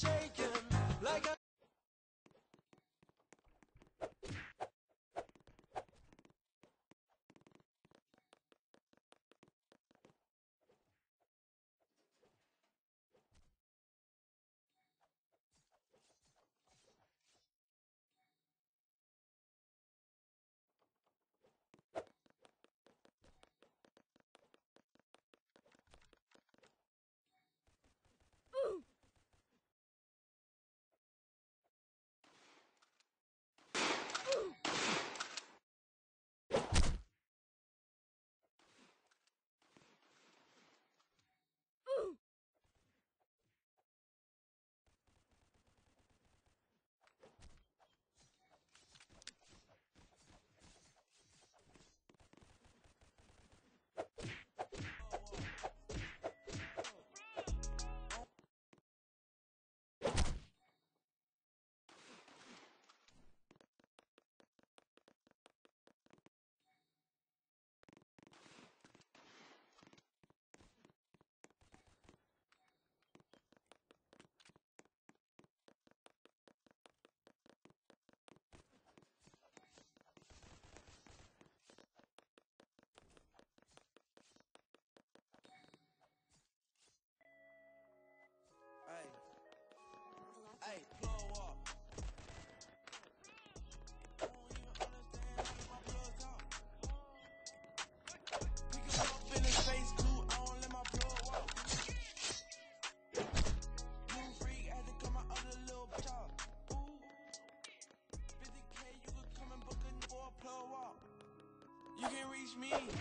shaking me.